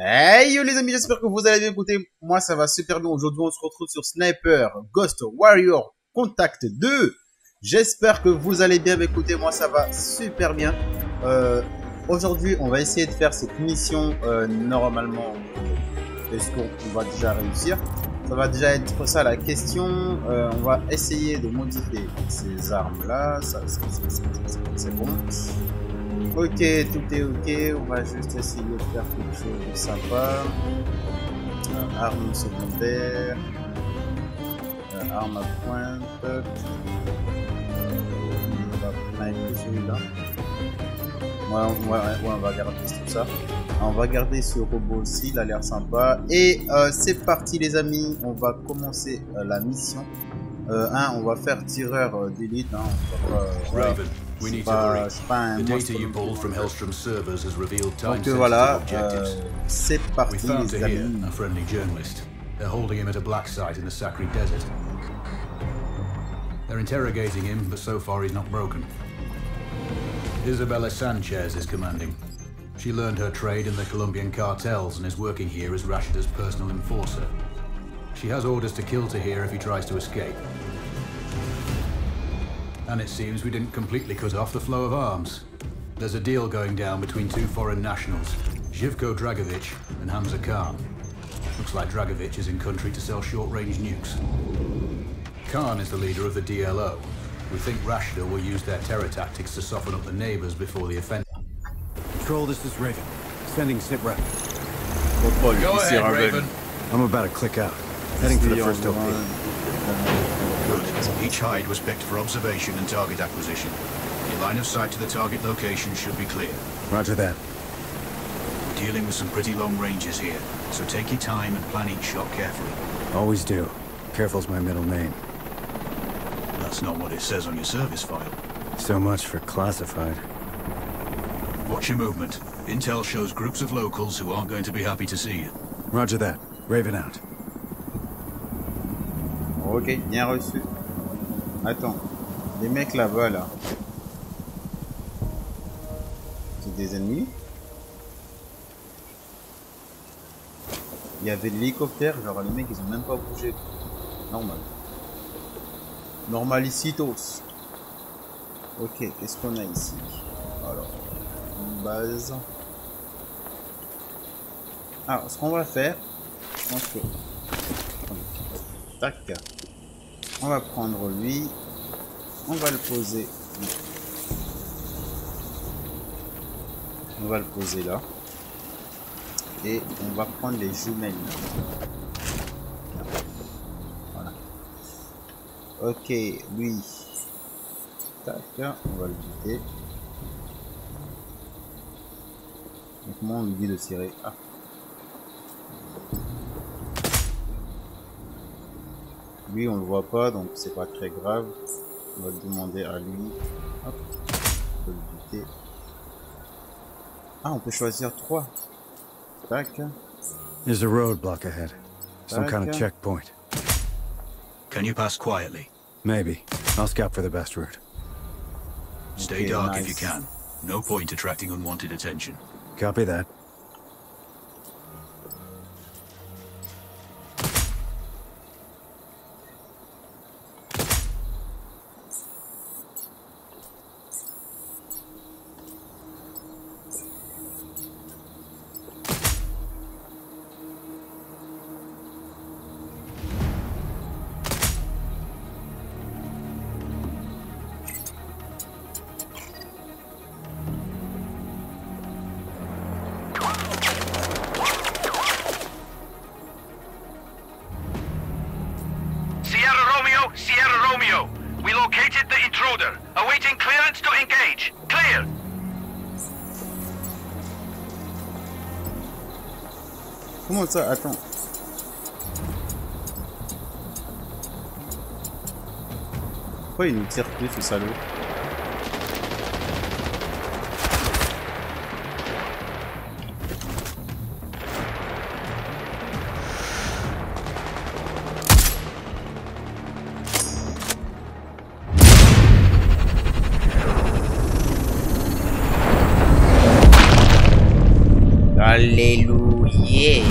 Hey yo les amis, j'espère que vous allez bien écouter. Moi ça va super bien. Aujourd'hui on se retrouve sur Sniper Ghost Warrior Contact 2. J'espère que vous allez bien m'écouter. Moi ça va super bien. Euh, Aujourd'hui on va essayer de faire cette mission. Euh, normalement, est-ce qu'on va déjà réussir? Ça va déjà être ça la question. Euh, on va essayer de modifier ces armes là. Ça, c'est bon. Ok, tout est ok. On va juste essayer de faire quelque chose de sympa. Euh, arme secondaire. Euh, arme à pointe. Euh, on va prendre celui-là. Ouais, on va garder tout ça. On va garder ce robot aussi, il a l'air sympa. Et euh, c'est parti les amis, on va commencer la mission. Euh, on va faire tireur d'élite. Hein, on va pas, voilà. Raven, we need to pas, hurry. pas un The monstre data you pulled from Hellstrom servers has revealed Donc voilà, objectives. euh, c'est we parti found les Tahir, amis. a friendly journalist. They're holding him at a black site in the Sakri Desert. They're interrogating him, but so far he's not broken. Isabella Sanchez is commanding. She learned her trade in the Colombian cartels and is working here as Rashida's personal enforcer. She has orders to kill Tahir if he tries to escape. And it seems we didn't completely cut off the flow of arms. There's a deal going down between two foreign nationals, Zhivko Dragovic and Hamza Khan. Looks like Dragovic is in country to sell short-range nukes. Khan is the leader of the DLO. We think Rashida will use their terror tactics to soften up the neighbors before the offensive. Control, this is Raven. Sending sit rep. Contrôle, Go ahead, Raven. Raven. I'm about to click out. Heading for the Ici, first on OP. va- Good. Each hide was picked for observation and target acquisition. Your line of sight to the target location should be clear. Roger that. We're dealing with some pretty long ranges here, so take your time and plan each shot carefully. Always do. Careful's my middle name. That's not what it says on your service file. So much for classified. Watch your movement. Intel shows groups of locals who aren't going to be happy to see you. Roger that. Raven out. Ok, bien reçu. Attends, les mecs là-bas là. C'est des ennemis Il y avait l'hélicoptère, genre les mecs ils ont même pas bougé. Normal. Normalicitos. Ok, qu'est-ce qu'on a ici? Alors, une base. Alors, ce qu'on va faire, je pense que. Tac. On va prendre lui. On va le poser. On va le poser là. Et on va prendre les jumelles. Voilà. Ok, lui. Tac, on va le buter. Donc comment on lui dit de tirer Ah. Lui, on le voit pas, donc c'est pas très grave. On va le demander à lui. Hop. On peut le buter. Ah, on peut choisir trois. Tac. There's a roadblock ahead. Some kind of checkpoint. Can you pass quietly? Maybe. I'll scout for the best route. Stay Okay, dark if you can. No point attracting unwanted attention. Copy that. Sierra Romeo. We located the intruder. Awaiting clearance to engage. Clear. Comment ça Attends. Pourquoi il nous tire plus ce salaud Alléluia.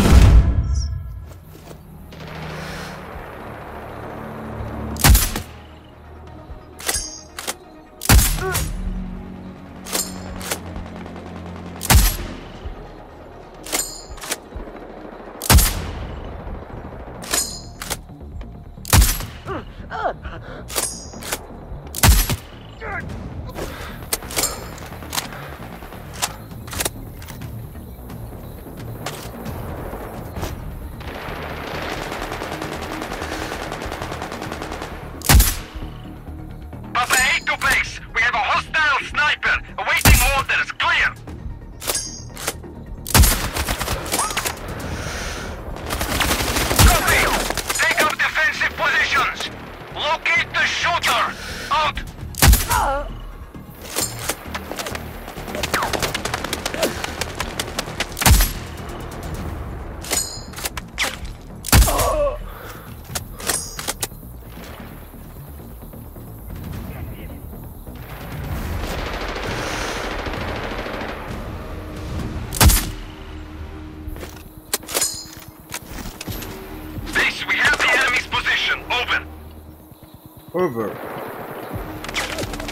Over.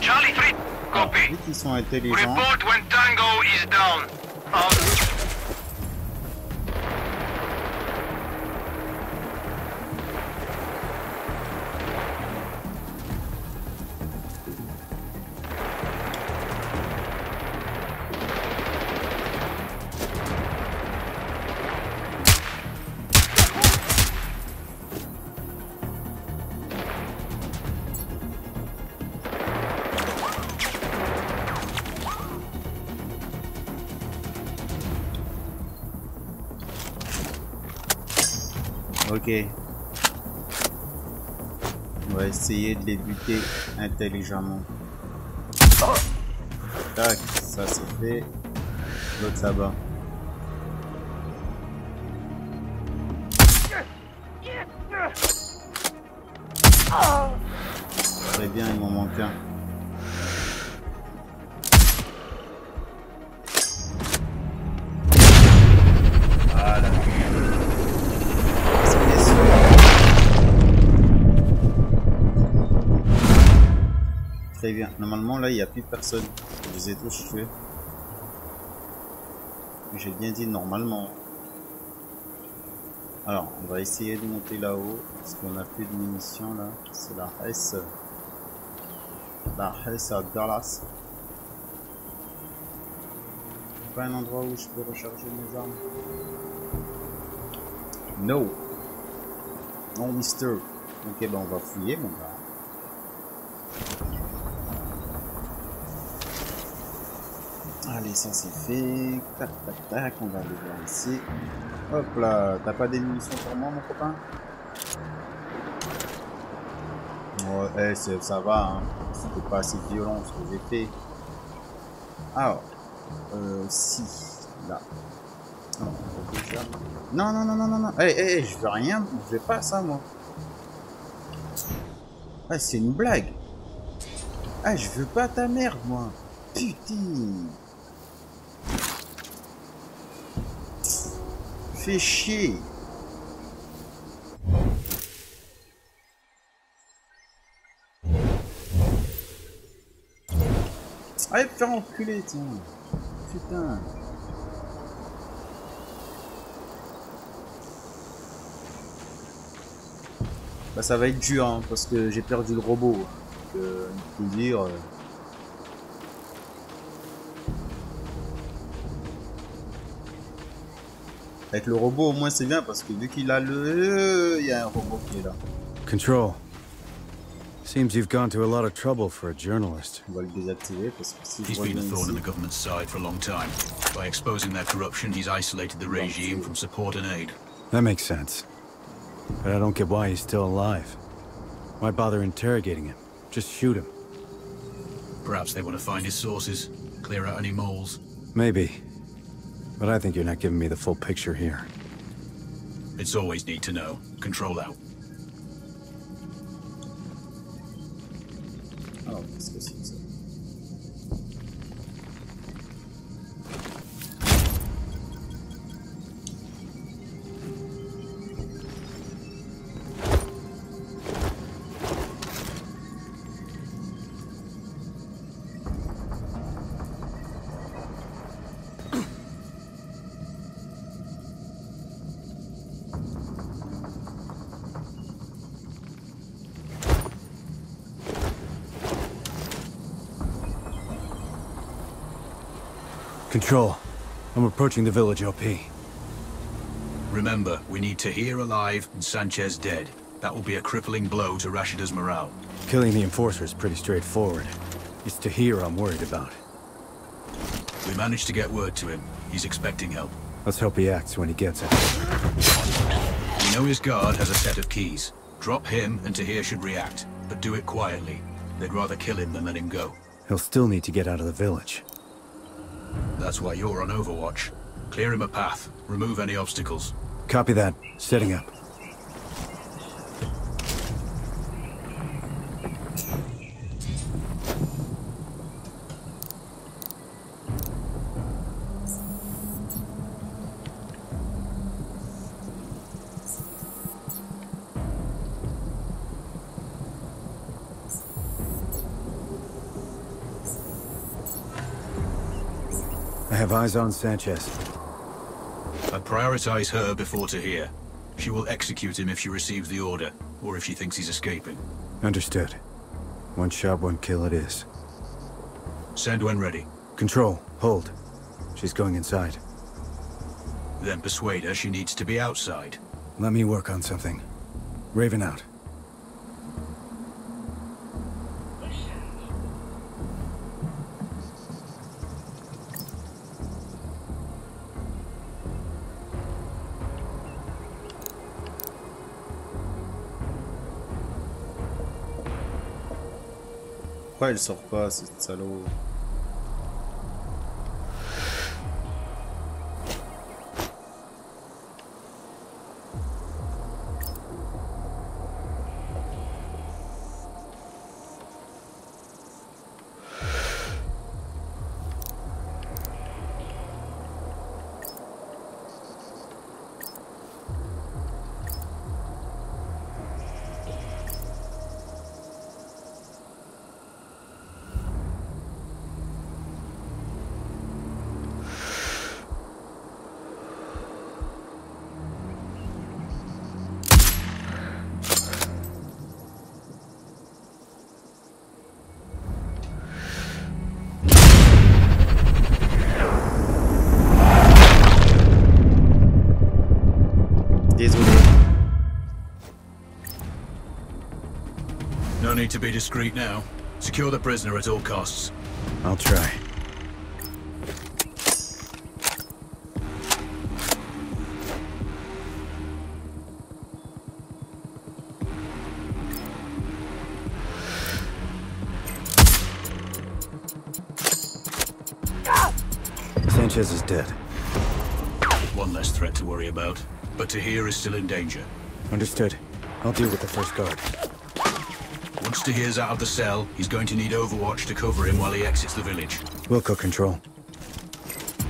Charlie 3. Copy. Vu qu'ils sont intelligents. Report when Tango is down. Out. Ok. On va essayer de les buter intelligemment. Tac, ça c'est fait. L'autre ça Très bien. Normalement, là, il n'y a plus personne. Je les ai tous tués. J'ai bien dit normalement. Alors, on va essayer de monter là-haut. Parce qu'on a plus de munitions, là. C'est la S. La S à Dallas. Pas un endroit où je peux recharger mes armes? No. Non, mister. Ok, ben on va fouiller, mon gars. Allez, ça c'est fait. Tac, tac, tac. On va aller voir ici. Hop là. T'as pas des munitions pour moi, mon copain? Ouais, eh, ça va. Hein. C'était pas assez violent ce que j'ai fait. Alors. Euh, si. Là. Non. Non, non, non, non, non, non. Eh, eh, je veux rien. Je veux pas ça, moi. Ah, c'est une blague. Ah, je veux pas ta merde, moi. Putain. Fais chier. Allez, faire enculer, tiens. Putain. Bah ça va être dur hein, parce que j'ai perdu le robot. Donc, euh, dire. Avec le robot au moins c'est bien parce que vu qu'il a le... Euh, il y a un robot qui est là. Control. Seems you've gone to a lot of trouble for a journalist. On va le désactiver parce que si He's been a thorn in the government's side for a long time. By exposing their corruption, he's isolated the regime from support and aid. That makes sense. But I don't get why he's still alive. Why bother interrogating him? Just shoot him. Perhaps they want to find his sources, clear out any moles. Maybe. But I think you're not giving me the full picture here. It's always need to know. Control out. Oh, Alors, qu'est-ce que Control. I'm approaching the village OP. Remember, we need Tahir alive and Sanchez dead. That will be a crippling blow to Rashida's morale. Killing the Enforcer is pretty straightforward. It's Tahir I'm worried about. We managed to get word to him. He's expecting help. Let's hope he acts when he gets it. We know his guard has a set of keys. Drop him and Tahir should react, but do it quietly. They'd rather kill him than let him go. He'll still need to get out of the village. That's why you're on Overwatch. Clear him a path. Remove any obstacles. Copy that. Setting up. Have eyes on Sanchez. I'd prioritize her before Tahir. She will execute him if she receives the order, or if she thinks he's escaping. Understood. One shot, one kill it is. Send when ready. Control. Hold. She's going inside. Then persuade her she needs to be outside. Let me work on something. Raven out. Elle sort pas, cette salaud need to be discreet now. Secure the prisoner at all costs. I'll try. Sanchez is dead. One less threat to worry about. But Tahir is still in danger. Understood. I'll deal with the first guard. Once Tahir's out of the cell, he's going to need Overwatch to cover him while he exits the village. We'll Wilco control.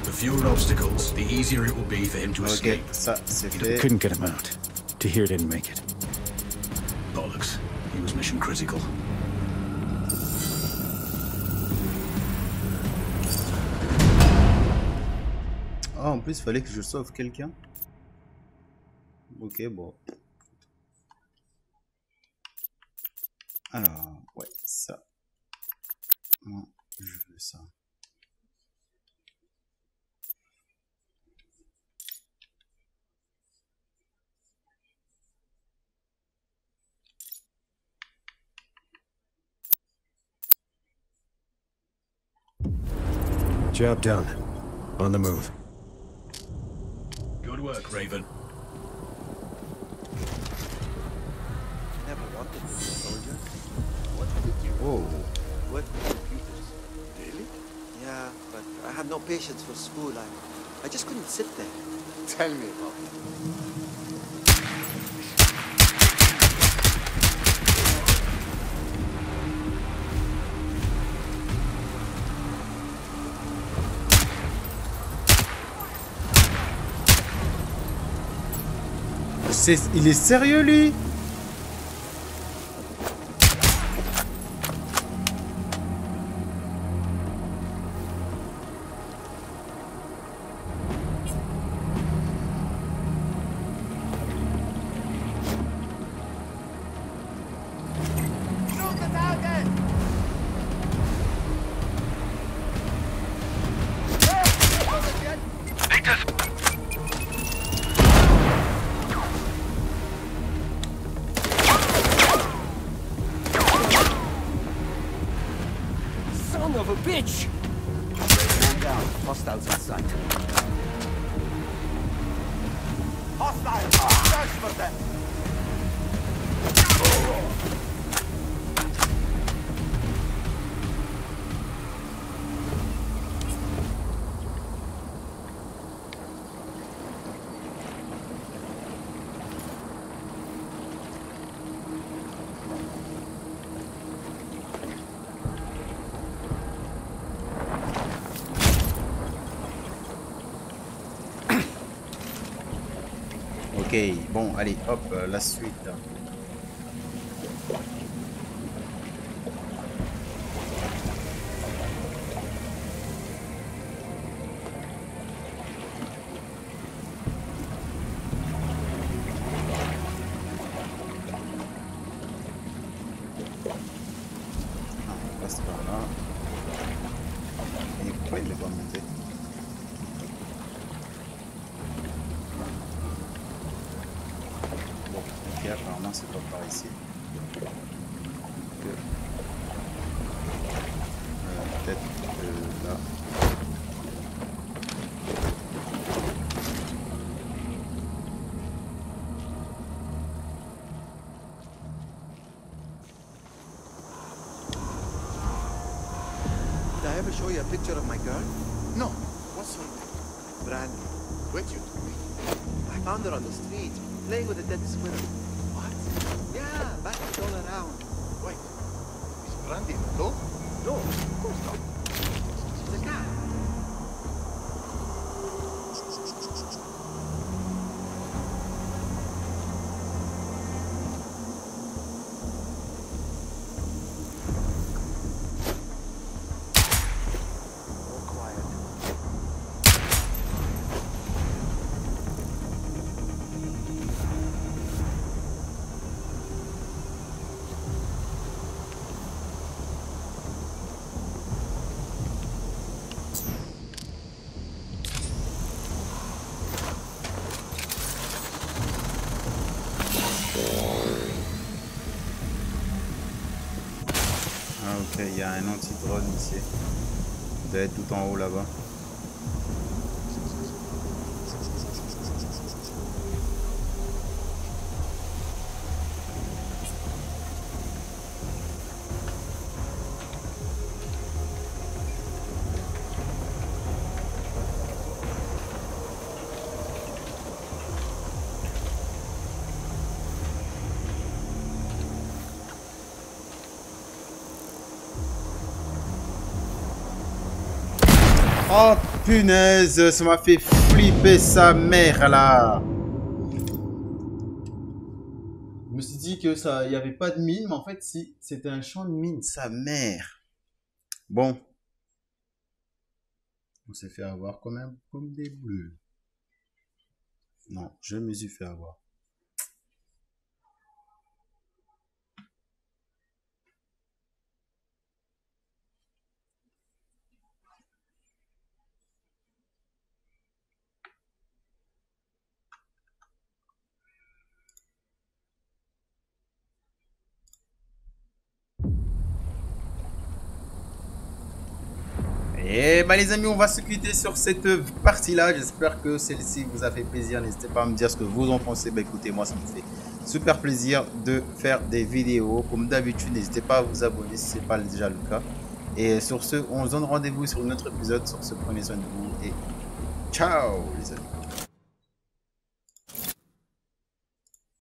The fewer obstacles, the easier it will be for him to Ok, escape. ça c'est. Couldn't get him out. Tahir didn't make it. Bollocks. He was mission critical. Ah, en plus, fallait que je sauve quelqu'un. Ok, bon. Alors, ouais, ça. Moi, je veux ça. Job done. On the move. Good work, Raven. Oh, work with computers? Really? Yeah, but I had no patience for school. I, I just couldn't sit there. Tell me about it. il est sérieux lui? Bitch! Ok, bon, allez, hop, euh, la suite. Par ici. Euh, Peut-être que là. Did I ever show you a picture of my girl? No. What's her name? Brandy. Where'd you me? I found her on the street, playing with a dead squirrel. Ok, il y a un anti-drone ici. Il doit être tout en haut là-bas. Oh punaise, ça m'a fait flipper sa mère là. Je me suis dit que ça, il y avait pas de mine, mais en fait si, c'était un champ de mine, sa mère. Bon, on s'est fait avoir quand même comme des bleus. Non, je me suis fait avoir. Et bah les amis, on va se quitter sur cette partie-là. J'espère que celle-ci vous a fait plaisir. N'hésitez pas à me dire ce que vous en pensez. Bah écoutez, moi ça me fait super plaisir de faire des vidéos. Comme d'habitude, n'hésitez pas à vous abonner si ce n'est pas déjà le cas. Et sur ce, on se donne rendez-vous sur un autre épisode. Sur ce, prenez soin de vous et ciao les amis.